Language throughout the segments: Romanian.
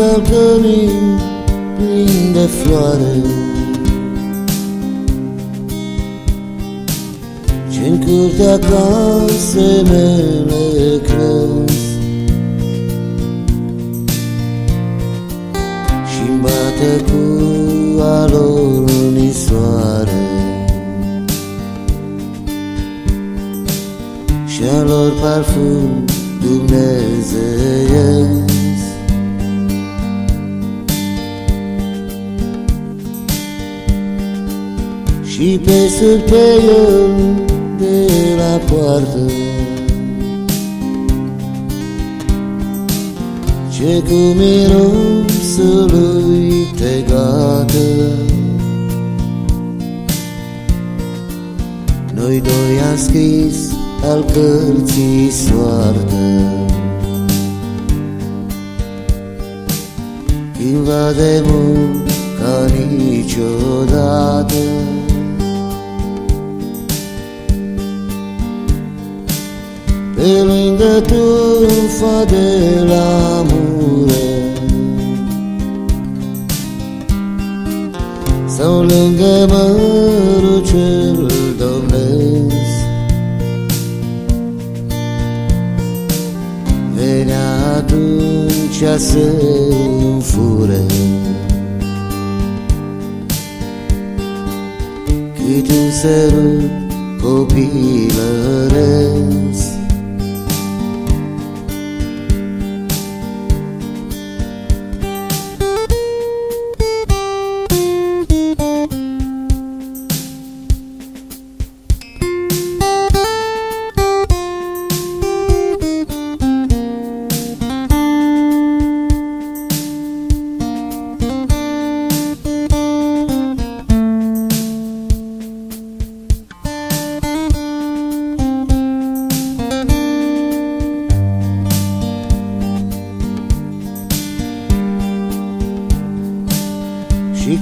al cărui plin de floare. Și în curtea casei mele cresc. Și bate cu alor soare și alor parfum dumnezeiesc Și pe sub pe el de la poartă. Ce cu mirosul lui te gata. Noi doi am scris al cărții soartă. Cândva de mult ca niciodată Pe lângă turfa de la mure. Sau lângă mărul cel domnesc. Venea atunci să înfure Cât un sărut copilăresc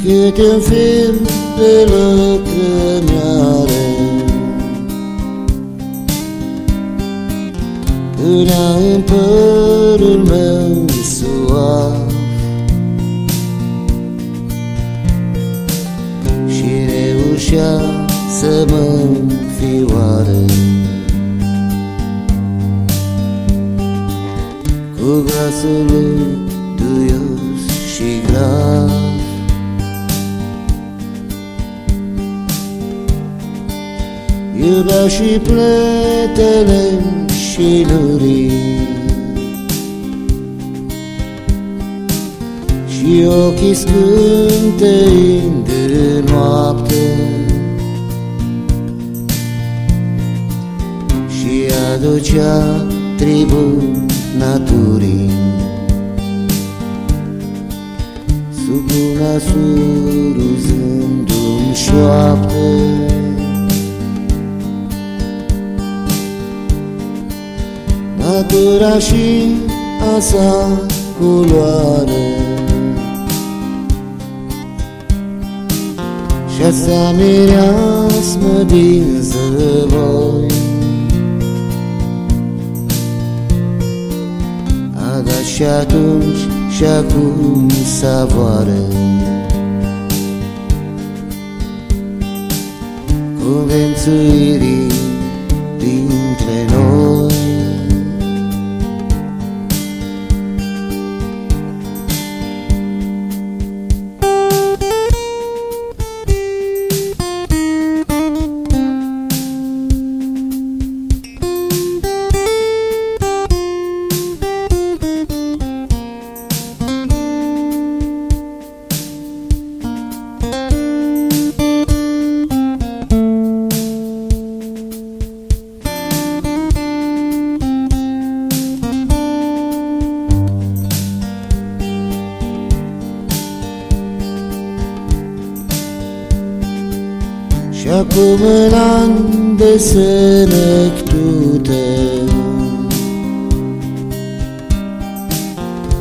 cât în fir de lăcrămiare Punea în părul meu suav Și reușea să mă înfioare. Cu glasul lui Iubea și pletele și lurii Și ochii scânteind în noapte. Și aducea tribut naturii. Sub luna suruzându-mi șoapte Natura și a sa culoare. Și a sa mireasmă din zăvoi. A dat și atunci și acum savoare. Convențuirii dintre noi Și acum în an de senectute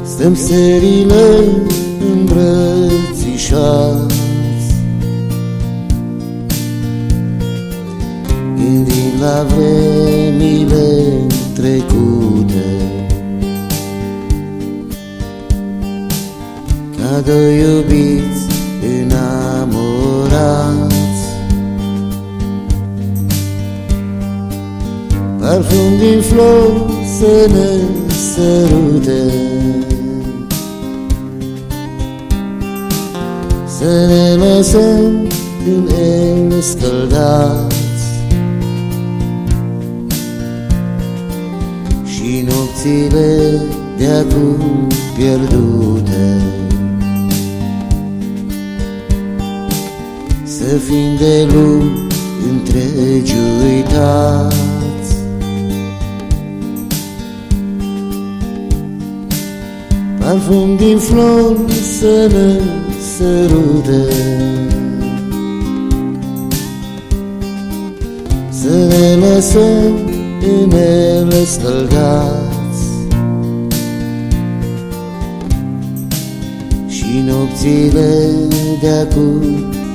Stăm serile îmbrățișați. Gândind la vremile trecute Ca doi iubiți enamorați Parfum din flori să ne sărute. Să ne lăsăm în ele scăldați. Și nopțile de acum pierdute. Să fim de lumi întregi uitați Parfum din flori să ne sărute Să ne lăsăm în ele scăldați Și nopțile de acum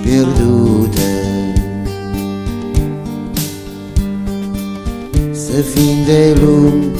pierdute. Să fim de lumi întregi uitați